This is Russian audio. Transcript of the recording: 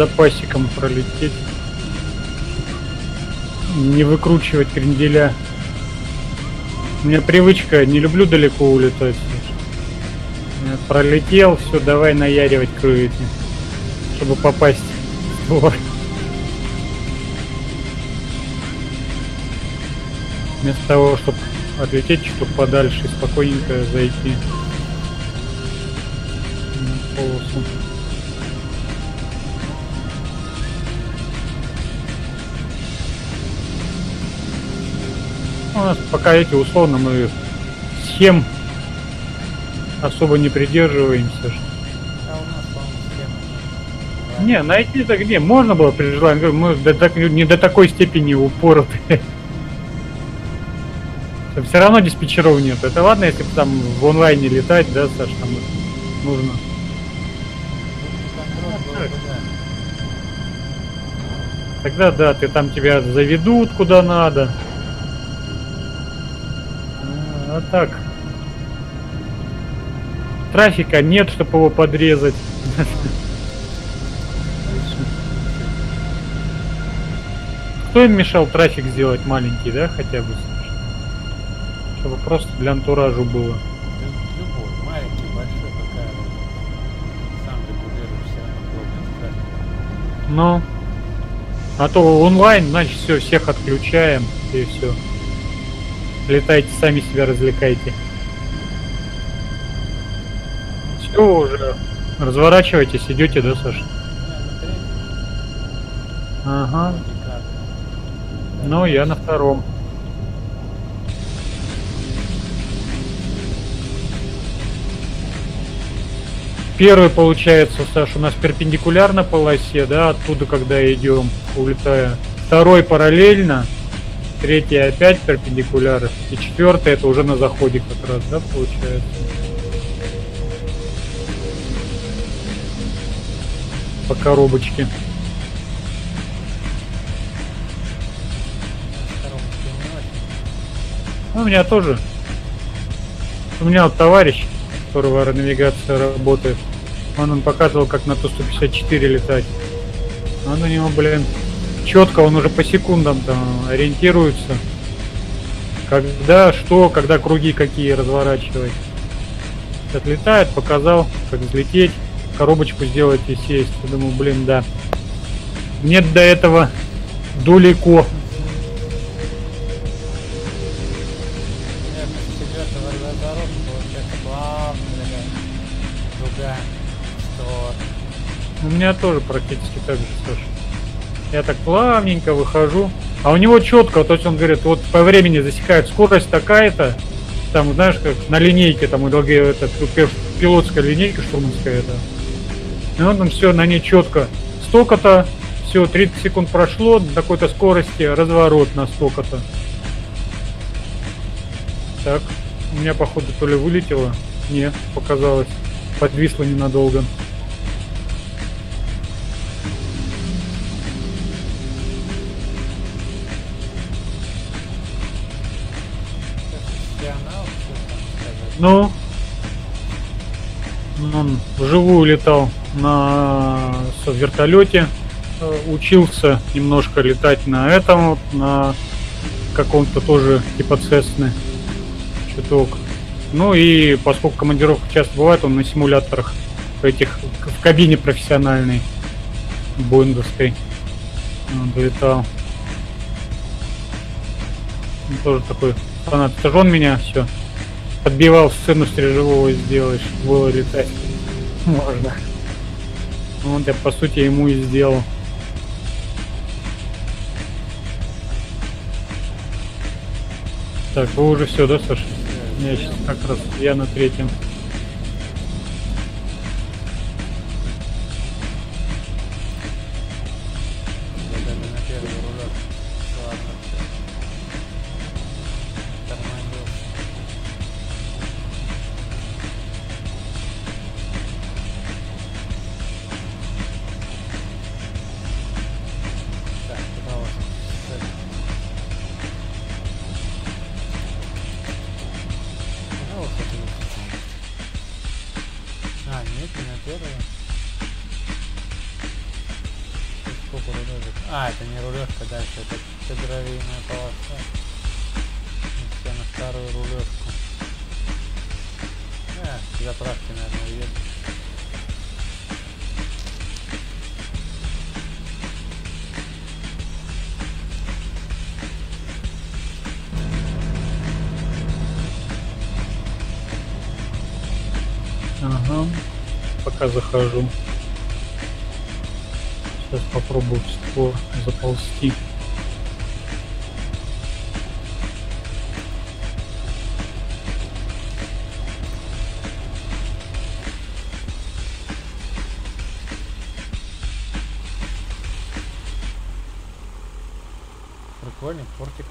запасиком пролететь. Не выкручивать кренделя. У меня привычка, не люблю далеко улетать. Пролетел, все, давай наяривать крылья, чтобы попасть в. Вместо того, чтобы отлететь чуть подальше спокойненько зайти на полосу. У нас пока эти условно мы схем особо не придерживаемся. ж. А у нас, по-моему, схема. Не, найти-то где? Можно было при желании. Мы до так- не до такой степени упороты. Все равно диспетчеров нет. Это ладно, если бы там в онлайне летать, да, Саш, там нужно. Да. Тогда да, ты там тебя заведут куда надо. А, так. Трафика нет, чтобы его подрезать. Кто им мешал трафик сделать маленький, да, хотя бы? Чтобы просто для антуражу было. Ну. А то онлайн, значит, все, всех отключаем и все. Летайте, сами себя развлекайте. Все уже. Разворачивайтесь, идете, да, Саша? Ага. Ну, я на втором. Первый получается, Саша, у нас перпендикулярно полосе, да, оттуда, когда идем, улетая. Второй параллельно, третий опять перпендикуляр, и четвертый это уже на заходе как раз, да, получается. По коробочке. На. Ну, у меня тоже. У меня вот товарищ, которого аэронавигация работает, он, он показывал, как на Ту-154 летать. Он у него, блин, четко, он уже по секундам там ориентируется. Когда, что, когда круги какие разворачивать. Отлетает, показал, как взлететь, коробочку сделать и сесть. Я думаю, блин, да. Мне до этого далеко. Сторону. У меня тоже практически так же, Саша. Я так плавненько выхожу. А у него четко, то есть он говорит, вот по времени засекает скорость такая-то, там, знаешь, как на линейке, там, и долгие, это, пи- пилотская линейка штурманская, это. И он там все на ней четко. Столько-то, все, 30 секунд прошло, до такой-то скорости, разворот на столько-то. Так, у меня, походу, то ли вылетело, не, показалось, подвисло ненадолго. Ну, он вживую летал на вертолете, э, учился немножко летать на этом, на каком-то тоже типа Цесны чуток. Ну и поскольку командировка часто бывает, он на симуляторах этих в кабине профессиональной боинговской он летал. Он тоже такой фанат. Это же он меня все подбивал сцену стрижевого сделаешь, было летать. Можно. Ну, Вот я по сути ему и сделал. Так, вы уже все, да, Саша? Я сейчас как раз я на третьем. Не на первого. рулежек. А, это не рулежка, дальше это центровейная полоса. Я на старую рулежку. А, заправки, наверное, уеду. Пока захожу. Сейчас попробую в створ заползти. Прикольный портик.